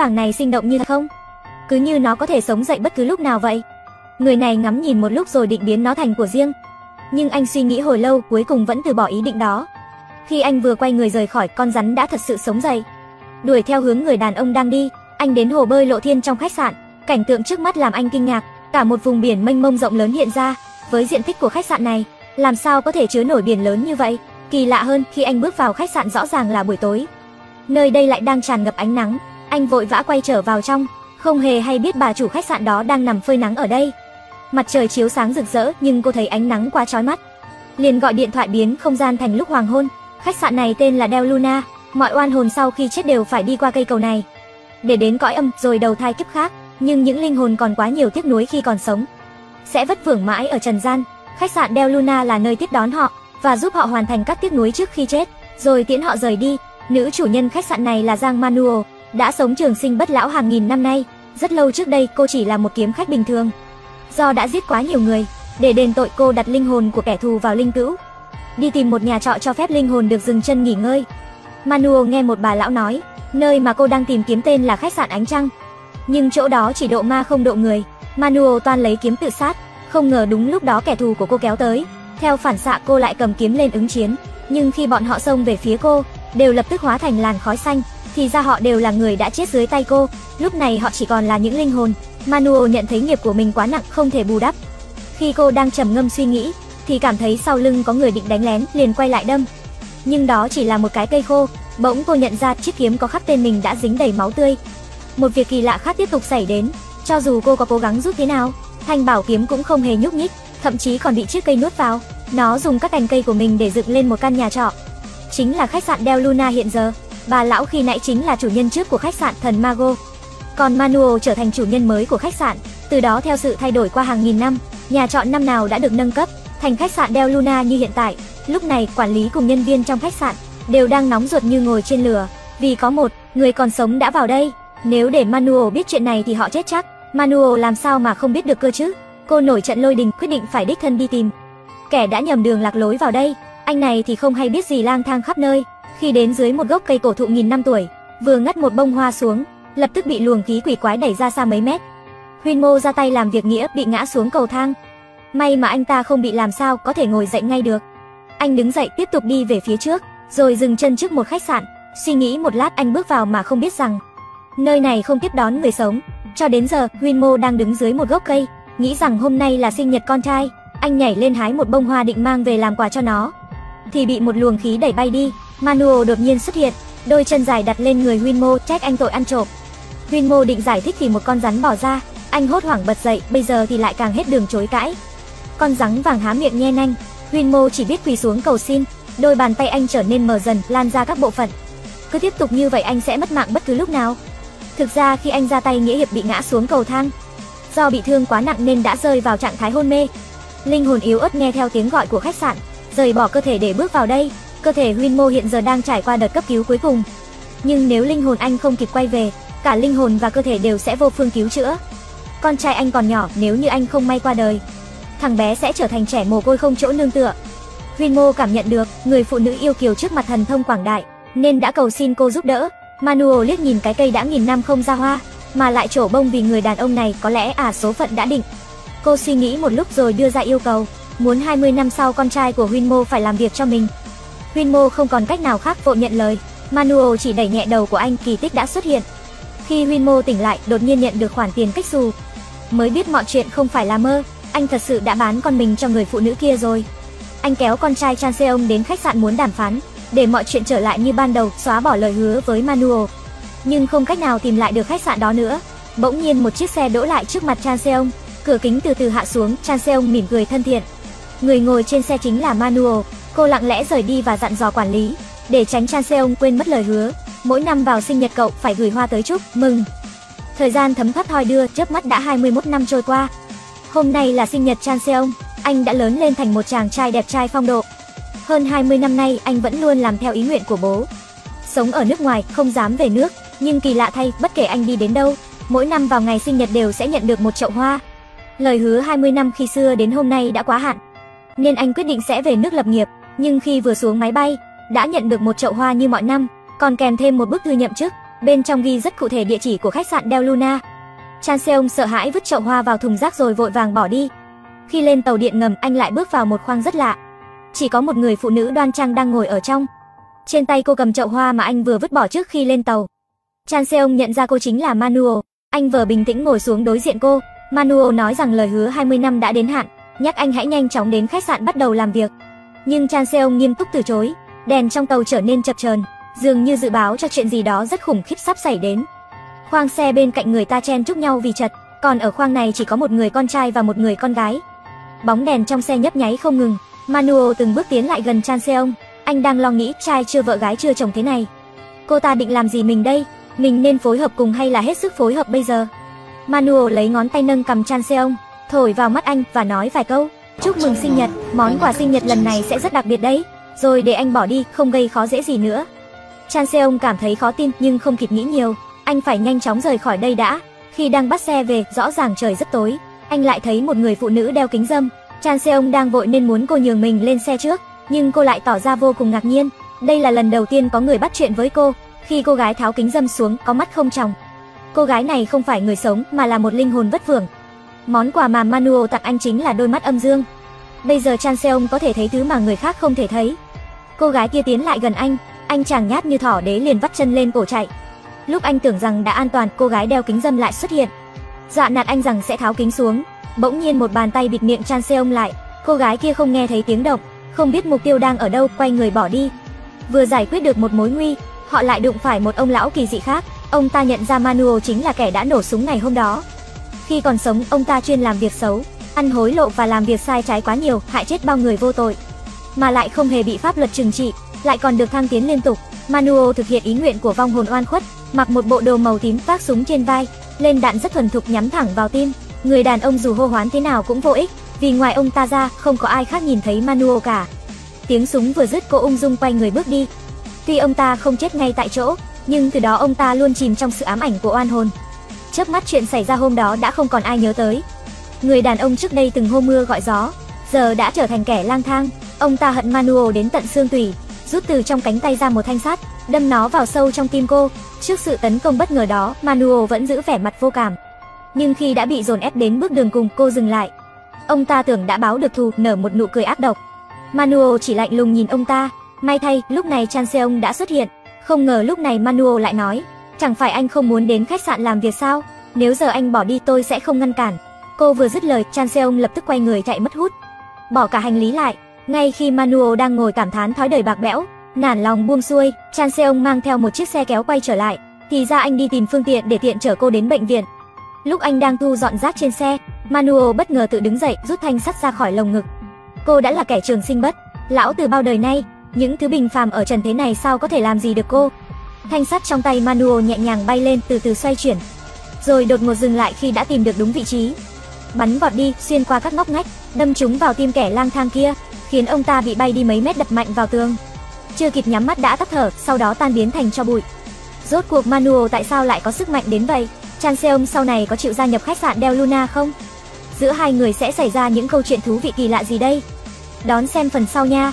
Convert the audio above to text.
bảng này sinh động như không? Cứ như nó có thể sống dậy bất cứ lúc nào vậy. Người này ngắm nhìn một lúc rồi định biến nó thành của riêng. Nhưng anh suy nghĩ hồi lâu cuối cùng vẫn từ bỏ ý định đó. Khi anh vừa quay người rời khỏi, con rắn đã thật sự sống dậy. Đuổi theo hướng người đàn ông đang đi, anh đến hồ bơi lộ thiên trong khách sạn. Cảnh tượng trước mắt làm anh kinh ngạc, cả một vùng biển mênh mông rộng lớn hiện ra. Với diện tích của khách sạn này, làm sao có thể chứa nổi biển lớn như vậy? Kỳ lạ hơn, khi anh bước vào khách sạn rõ ràng là buổi tối. Nơi đây lại đang tràn ngập ánh nắng, anh vội vã quay trở vào trong, không hề hay biết bà chủ khách sạn đó đang nằm phơi nắng ở đây. Mặt trời chiếu sáng rực rỡ nhưng cô thấy ánh nắng quá chói mắt. Liền gọi điện thoại biến không gian thành lúc hoàng hôn. Khách sạn này tên là Del Luna, mọi oan hồn sau khi chết đều phải đi qua cây cầu này để đến cõi âm rồi đầu thai kiếp khác, nhưng những linh hồn còn quá nhiều tiếc nuối khi còn sống, sẽ vất vưởng mãi ở trần gian. Khách sạn Del Luna là nơi tiếp đón họ và giúp họ hoàn thành các tiếc nuối trước khi chết, rồi tiễn họ rời đi. Nữ chủ nhân khách sạn này là Giang Manuel, đã sống trường sinh bất lão hàng nghìn năm nay. Rất lâu trước đây cô chỉ là một kiếm khách bình thường. Do đã giết quá nhiều người, để đền tội cô đặt linh hồn của kẻ thù vào linh cữu. Đi tìm một nhà trọ cho phép linh hồn được dừng chân nghỉ ngơi. Manuel nghe một bà lão nói, nơi mà cô đang tìm kiếm tên là khách sạn Ánh Trăng. Nhưng chỗ đó chỉ độ ma không độ người. Manuel toan lấy kiếm tự sát, không ngờ đúng lúc đó kẻ thù của cô kéo tới. Theo phản xạ cô lại cầm kiếm lên ứng chiến, nhưng khi bọn họ xông về phía cô, đều lập tức hóa thành làn khói xanh, thì ra họ đều là người đã chết dưới tay cô, lúc này họ chỉ còn là những linh hồn. Manuel nhận thấy nghiệp của mình quá nặng không thể bù đắp. Khi cô đang trầm ngâm suy nghĩ, thì cảm thấy sau lưng có người định đánh lén, liền quay lại đâm. Nhưng đó chỉ là một cái cây khô, bỗng cô nhận ra chiếc kiếm có khắc tên mình đã dính đầy máu tươi. Một việc kỳ lạ khác tiếp tục xảy đến, cho dù cô có cố gắng rút thế nào, thanh bảo kiếm cũng không hề nhúc nhích, thậm chí còn bị chiếc cây nuốt vào. Nó dùng các cành cây của mình để dựng lên một căn nhà trọ. Chính là khách sạn Del Luna hiện giờ. Bà lão khi nãy chính là chủ nhân trước của khách sạn Thần Mago. Còn Manuel trở thành chủ nhân mới của khách sạn. Từ đó theo sự thay đổi qua hàng nghìn năm, nhà trọ năm nào đã được nâng cấp thành khách sạn Del Luna như hiện tại. Lúc này, quản lý cùng nhân viên trong khách sạn đều đang nóng ruột như ngồi trên lửa, vì có một người còn sống đã vào đây. Nếu để Manuel biết chuyện này thì họ chết chắc. Manuel làm sao mà không biết được cơ chứ? Cô nổi trận lôi đình quyết định phải đích thân đi tìm. Kẻ đã nhầm đường lạc lối vào đây, anh này thì không hay biết gì lang thang khắp nơi. Khi đến dưới một gốc cây cổ thụ nghìn năm tuổi, vừa ngắt một bông hoa xuống, lập tức bị luồng khí quỷ quái đẩy ra xa mấy mét. huyên mô ra tay làm việc nghĩa bị ngã xuống cầu thang. May mà anh ta không bị làm sao có thể ngồi dậy ngay được. Anh đứng dậy tiếp tục đi về phía trước, rồi dừng chân trước một khách sạn. Suy nghĩ một lát anh bước vào mà không biết rằng nơi này không tiếp đón người sống. Cho đến giờ, huyên mô đang đứng dưới một gốc cây, nghĩ rằng hôm nay là sinh nhật con trai. Anh nhảy lên hái một bông hoa định mang về làm quà cho nó. Thì bị một luồng khí đẩy bay đi. Manuel đột nhiên xuất hiện, đôi chân dài đặt lên người Winmo trách anh tội ăn trộm. Winmo định giải thích thì một con rắn bỏ ra, anh hốt hoảng bật dậy, bây giờ thì lại càng hết đường chối cãi. Con rắn vàng há miệng nhe nanh, Winmo chỉ biết quỳ xuống cầu xin, đôi bàn tay anh trở nên mờ dần, lan ra các bộ phận. Cứ tiếp tục như vậy anh sẽ mất mạng bất cứ lúc nào. Thực ra khi anh ra tay Nghĩa Hiệp bị ngã xuống cầu thang. Do bị thương quá nặng nên đã rơi vào trạng thái hôn mê. Linh hồn yếu ớt nghe theo tiếng gọi của khách sạn, rời bỏ cơ thể để bước vào đây. Cơ thể Huyên Mô hiện giờ đang trải qua đợt cấp cứu cuối cùng. Nhưng nếu linh hồn anh không kịp quay về, cả linh hồn và cơ thể đều sẽ vô phương cứu chữa. Con trai anh còn nhỏ, nếu như anh không may qua đời, thằng bé sẽ trở thành trẻ mồ côi không chỗ nương tựa. Huyên Mô cảm nhận được người phụ nữ yêu kiều trước mặt thần thông quảng đại, nên đã cầu xin cô giúp đỡ. Manuel liếc nhìn cái cây đã nghìn năm không ra hoa, mà lại trổ bông vì người đàn ông này có lẽ à số phận đã định. Cô suy nghĩ một lúc rồi đưa ra yêu cầu, muốn 20 năm sau con trai của Winmo phải làm việc cho mình. Winmo không còn cách nào khác vội nhận lời, Manuo chỉ đẩy nhẹ đầu của anh, kỳ tích đã xuất hiện. Khi Winmo tỉnh lại, đột nhiên nhận được khoản tiền cách xù. Mới biết mọi chuyện không phải là mơ, anh thật sự đã bán con mình cho người phụ nữ kia rồi. Anh kéo con trai Chan Seong đến khách sạn muốn đàm phán, để mọi chuyện trở lại như ban đầu, xóa bỏ lời hứa với Manuo. Nhưng không cách nào tìm lại được khách sạn đó nữa. Bỗng nhiên một chiếc xe đỗ lại trước mặt Chan Seong, cửa kính từ từ hạ xuống, Chan Seong mỉm cười thân thiện. Người ngồi trên xe chính là Manuel, cô lặng lẽ rời đi và dặn dò quản lý, để tránh Chanseong quên mất lời hứa, mỗi năm vào sinh nhật cậu phải gửi hoa tới chúc mừng. Thời gian thấm thoát thoi đưa, chớp mắt đã 21 năm trôi qua. Hôm nay là sinh nhật Chanseong, anh đã lớn lên thành một chàng trai đẹp trai phong độ. Hơn 20 năm nay anh vẫn luôn làm theo ý nguyện của bố. Sống ở nước ngoài, không dám về nước, nhưng kỳ lạ thay, bất kể anh đi đến đâu, mỗi năm vào ngày sinh nhật đều sẽ nhận được một chậu hoa. Lời hứa 20 năm khi xưa đến hôm nay đã quá hạn, nên anh quyết định sẽ về nước lập nghiệp, nhưng khi vừa xuống máy bay, đã nhận được một chậu hoa như mọi năm, còn kèm thêm một bức thư nhậm chức. Bên trong ghi rất cụ thể địa chỉ của khách sạn Del Luna. Chan Seong sợ hãi vứt chậu hoa vào thùng rác rồi vội vàng bỏ đi. Khi lên tàu điện ngầm, anh lại bước vào một khoang rất lạ. Chỉ có một người phụ nữ đoan trang đang ngồi ở trong. Trên tay cô cầm chậu hoa mà anh vừa vứt bỏ trước khi lên tàu. Chan Seong nhận ra cô chính là Manuo. Anh vừa bình tĩnh ngồi xuống đối diện cô. Manuo nói rằng lời hứa 20 năm đã đến hạn, nhắc anh hãy nhanh chóng đến khách sạn bắt đầu làm việc. Nhưng Chan Seong nghiêm túc từ chối. Đèn trong tàu trở nên chập chờn, dường như dự báo cho chuyện gì đó rất khủng khiếp sắp xảy đến. Khoang xe bên cạnh người ta chen chúc nhau vì chật, còn ở khoang này chỉ có một người con trai và một người con gái. Bóng đèn trong xe nhấp nháy không ngừng. Manuo từng bước tiến lại gần Chan Seong. Anh đang lo nghĩ trai chưa vợ gái chưa chồng thế này. Cô ta định làm gì mình đây? Mình nên phối hợp cùng hay là hết sức phối hợp bây giờ? Manuo lấy ngón tay nâng cầm Chan Seong, thổi vào mắt anh và nói vài câu. Chúc mừng sinh nhật, món quà sinh nhật lần này sẽ rất đặc biệt đấy. Rồi để anh bỏ đi, không gây khó dễ gì nữa. Chan Seong cảm thấy khó tin nhưng không kịp nghĩ nhiều. Anh phải nhanh chóng rời khỏi đây đã. Khi đang bắt xe về, rõ ràng trời rất tối. Anh lại thấy một người phụ nữ đeo kính dâm. Chan Seong đang vội nên muốn cô nhường mình lên xe trước, nhưng cô lại tỏ ra vô cùng ngạc nhiên. Đây là lần đầu tiên có người bắt chuyện với cô. Khi cô gái tháo kính dâm xuống, có mắt không tròng. Cô gái này không phải người sống mà là một linh hồn vất vưởng. Món quà mà Manuel tặng anh chính là đôi mắt âm dương. Bây giờ Chan Seong có thể thấy thứ mà người khác không thể thấy. Cô gái kia tiến lại gần anh, anh chàng nhát như thỏ đế liền vắt chân lên cổ chạy. Lúc anh tưởng rằng đã an toàn, cô gái đeo kính dâm lại xuất hiện. Dọa nạt anh rằng sẽ tháo kính xuống. Bỗng nhiên một bàn tay bịt miệng Chan Seong lại. Cô gái kia không nghe thấy tiếng động, không biết mục tiêu đang ở đâu, quay người bỏ đi. Vừa giải quyết được một mối nguy, họ lại đụng phải một ông lão kỳ dị khác. Ông ta nhận ra Manuel chính là kẻ đã nổ súng ngày hôm đó. Khi còn sống, ông ta chuyên làm việc xấu, ăn hối lộ và làm việc sai trái quá nhiều, hại chết bao người vô tội. Mà lại không hề bị pháp luật trừng trị, lại còn được thăng tiến liên tục. Manuo thực hiện ý nguyện của vong hồn oan khuất, mặc một bộ đồ màu tím vác súng trên vai, lên đạn rất thuần thục nhắm thẳng vào tim. Người đàn ông dù hô hoán thế nào cũng vô ích, vì ngoài ông ta ra, không có ai khác nhìn thấy Manuo cả. Tiếng súng vừa dứt cô ung dung quay người bước đi. Tuy ông ta không chết ngay tại chỗ, nhưng từ đó ông ta luôn chìm trong sự ám ảnh của oan hồn. Chớp mắt chuyện xảy ra hôm đó đã không còn ai nhớ tới. Người đàn ông trước đây từng hô mưa gọi gió, giờ đã trở thành kẻ lang thang. Ông ta hận Manuel đến tận xương tủy, rút từ trong cánh tay ra một thanh sắt, đâm nó vào sâu trong tim cô. Trước sự tấn công bất ngờ đó, Manuel vẫn giữ vẻ mặt vô cảm. Nhưng khi đã bị dồn ép đến bước đường cùng, cô dừng lại. Ông ta tưởng đã báo được thù, nở một nụ cười ác độc. Manuel chỉ lạnh lùng nhìn ông ta. May thay, lúc này Chan Seong đã xuất hiện. Không ngờ lúc này Manuel lại nói, chẳng phải anh không muốn đến khách sạn làm việc sao? Nếu giờ anh bỏ đi tôi sẽ không ngăn cản. Cô vừa dứt lời, Chan Seong lập tức quay người chạy mất hút. Bỏ cả hành lý lại, ngay khi Manuel đang ngồi cảm thán thói đời bạc bẽo, nản lòng buông xuôi, Chan Seong mang theo một chiếc xe kéo quay trở lại. Thì ra anh đi tìm phương tiện để tiện chở cô đến bệnh viện. Lúc anh đang thu dọn rác trên xe, Manuel bất ngờ tự đứng dậy, rút thanh sắt ra khỏi lồng ngực. Cô đã là kẻ trường sinh bất, lão từ bao đời nay, những thứ bình phàm ở trần thế này sao có thể làm gì được cô? Thanh sắt trong tay Manuel nhẹ nhàng bay lên, từ từ xoay chuyển, rồi đột ngột dừng lại khi đã tìm được đúng vị trí. Bắn vọt đi, xuyên qua các ngóc ngách, đâm trúng vào tim kẻ lang thang kia, khiến ông ta bị bay đi mấy mét đập mạnh vào tường. Chưa kịp nhắm mắt đã tắt thở, sau đó tan biến thành cho bụi. Rốt cuộc Manuel tại sao lại có sức mạnh đến vậy? Chan sau này có chịu gia nhập khách sạn Del Luna không? Giữa hai người sẽ xảy ra những câu chuyện thú vị kỳ lạ gì đây? Đón xem phần sau nha.